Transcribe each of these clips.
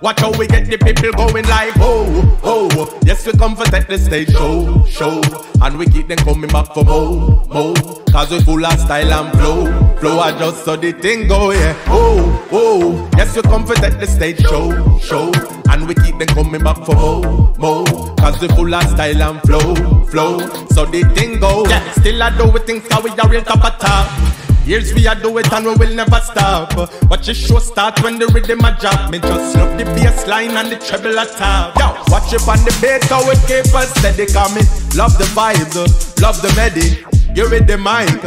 Watch how we get the people going like oh, oh. Yes, we come for take the stage show, show. And we keep them coming back for more, more. Cause we full of style and flow, flow. I just saw the thing go, yeah. Oh, oh. Yes, we come for take the stage show, show. And we keep them coming back for more, more. Cause we full of style and flow, flow. So the thing go, yeah. Still I do we things cause we are real top top. Years we a do it and we will never stop. Watch the show start when the rhythm a drop. Me just love the bass line and the treble at top. Yo, watch it on the bass how it keep us steady. Cause me love the vibes, love the melody. You with the mic,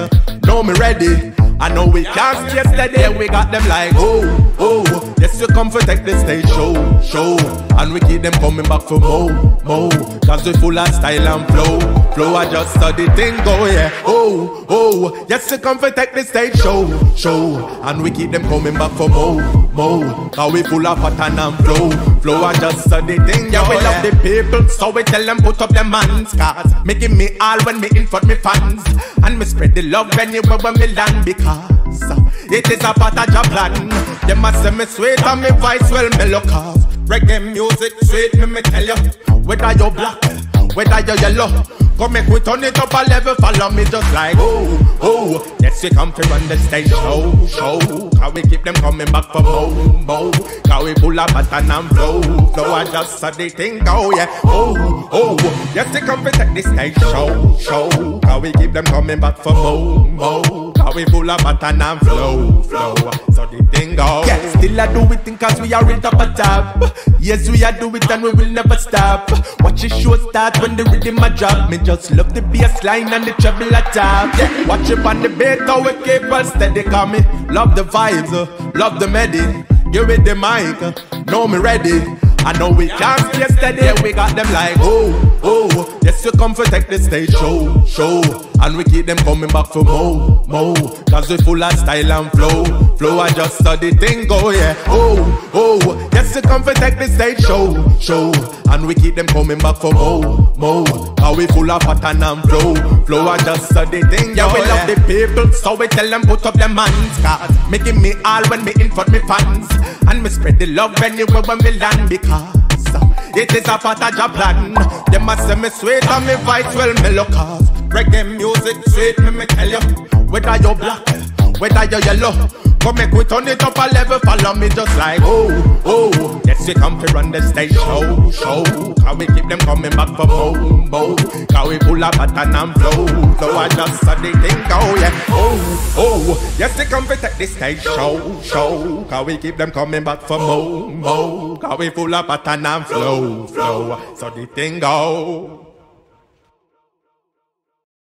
know me ready. I know we can't steady, we got them like, oh, oh. Yes, you come for take the stage show, show. And we keep them coming back for more, more. Cause we full of style and flow, flow. I just saw the thing go, yeah. Oh, oh. Yes, you come for take the stage show, show. And we keep them coming back for more, more. Cause we full of pattern and flow, flow. I just saw the thing, yeah. We love the people, so we tell them put up them hands. Cause making me all when me in front me fans. And me spread the love anywhere when me land because it is a part of your plan. Them a say me sweet and me voice well me look off. Reggae music sweet me me tell you. Whether you black, whether you yellow. Come make we turn it up a level, follow me just like oh, oh. Yes, we come to run the stage show, show. Cause we keep them coming back for more, more. Cause we pull up pattern and flow, flow. I just saw the thing go, yeah. Oh, oh. Yes, we come to take the stage show, show. Cause we keep them coming back for more, more. Cause we full of pattern and flow, flow. So the thing go. Still I do it cause we are in top of top. Yes, we are do it and we will never stop. Watch the show start when the rhythm a drop. Me just love the bass line and the treble at top. Yeah, watch it on the beat how we keep us steady. Cause me love the vibes, uh, love the melody. Give it the mic, uh, know me ready. I know we can't stay steady, we got them like, oh, oh. Yes, you come for take the stage show, show. And we keep them coming back for more, more. Cause we full of style and flow, flow. I just saw the thing go, yeah. Oh, oh. Yes, you come for take the stage show, show. And we keep them coming back for more, more. Cause we full of pattern and flow, flow. I just saw the thing, yeah. We love the people, so we tell them put up them hands. Cause making me all when me in front me fans. And me spread the love anywhere when we land because it is a part of your plan. Them a say me sweet and me voice well me look off. Reggae music sweet me me tell you. Whether you black, whether you yellow. Come make we turn it up a level, follow me just like oh, oh. Yes, we come to run the stage show, show. Cause we keep them coming back for more, more. Cause we pull up pattern and flow, flow. I just saw the thing go, yeah. Oh, oh. Yes, we come to take the stage show, show. Cause we keep them coming back for more, more. Cause we full of pattern and flow, flow. So the thing go.